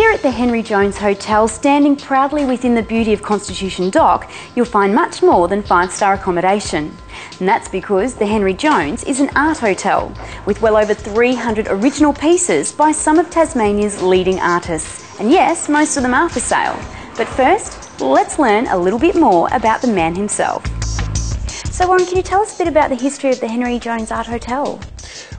Here at the Henry Jones Hotel, standing proudly within the beauty of Constitution Dock, you'll find much more than five star accommodation. And that's because the Henry Jones is an art hotel with well over 300 original pieces by some of Tasmania's leading artists. And yes, most of them are for sale. But first, let's learn a little bit more about the man himself. So, Warren, can you tell us a bit about the history of the Henry Jones Art Hotel?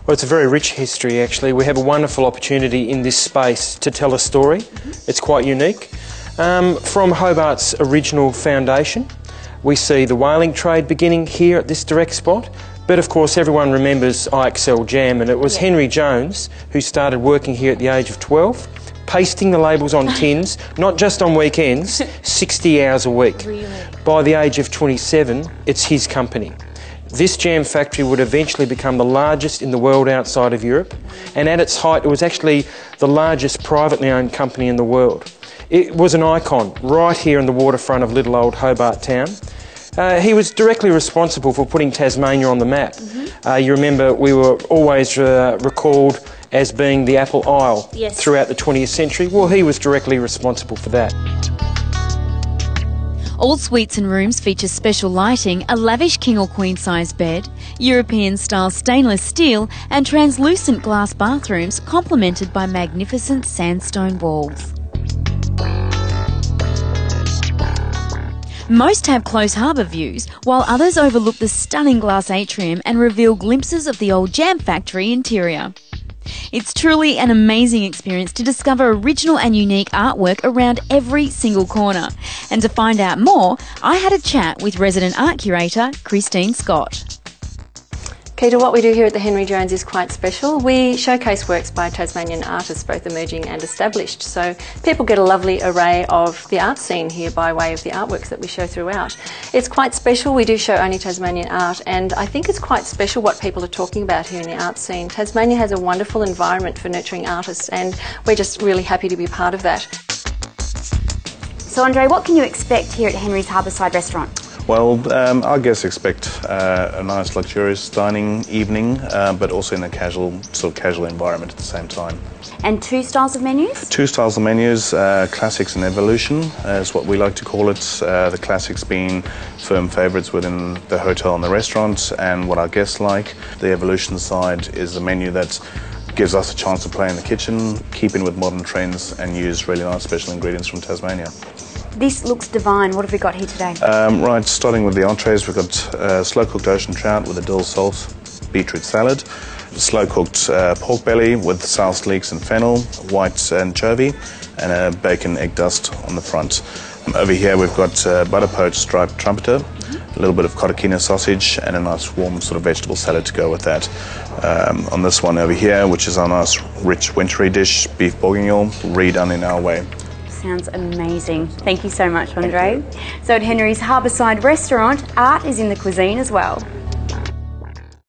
Well, it's a very rich history actually. We have a wonderful opportunity in this space to tell a story. Mm-hmm. It's quite unique. Um, from Hobart's original foundation, we see the whaling trade beginning here at this direct spot. But of course, everyone remembers IXL Jam, and it was yeah. Henry Jones who started working here at the age of 12, pasting the labels on tins, not just on weekends, 60 hours a week. Really? By the age of 27, it's his company. This jam factory would eventually become the largest in the world outside of Europe, and at its height, it was actually the largest privately owned company in the world. It was an icon right here in the waterfront of little old Hobart Town. Uh, he was directly responsible for putting Tasmania on the map. Mm-hmm. Uh, you remember we were always uh, recalled as being the Apple Isle yes. throughout the 20th century. Well, he was directly responsible for that. All suites and rooms feature special lighting, a lavish king or queen size bed, European style stainless steel, and translucent glass bathrooms complemented by magnificent sandstone walls. Most have close harbour views, while others overlook the stunning glass atrium and reveal glimpses of the old jam factory interior. It's truly an amazing experience to discover original and unique artwork around every single corner. And to find out more, I had a chat with resident art curator Christine Scott. Peter, what we do here at the Henry Jones is quite special. We showcase works by Tasmanian artists, both emerging and established. So people get a lovely array of the art scene here by way of the artworks that we show throughout. It's quite special. We do show only Tasmanian art, and I think it's quite special what people are talking about here in the art scene. Tasmania has a wonderful environment for nurturing artists, and we're just really happy to be part of that. So, Andre, what can you expect here at Henry's Harbourside Restaurant? Well, um, I guess expect uh, a nice luxurious dining evening, uh, but also in a casual, sort of casual environment at the same time. And two styles of menus? Two styles of menus, uh, classics and evolution is what we like to call it. Uh, the classics being firm favourites within the hotel and the restaurant and what our guests like. The evolution side is the menu that gives us a chance to play in the kitchen, keep in with modern trends and use really nice special ingredients from Tasmania. This looks divine. What have we got here today? Um, right, starting with the entrees, we've got uh, slow cooked ocean trout with a dill sauce, beetroot salad, slow cooked uh, pork belly with soused leeks and fennel, white anchovy, and a bacon egg dust on the front. Um, over here, we've got uh, butter poached striped trumpeter, mm-hmm. a little bit of cotechino sausage, and a nice warm sort of vegetable salad to go with that. Um, on this one over here, which is our nice rich wintry dish, beef bourguignon, redone in our way sounds amazing. Thank you so much, Andre. So at Henry's Harbourside Restaurant, art is in the cuisine as well.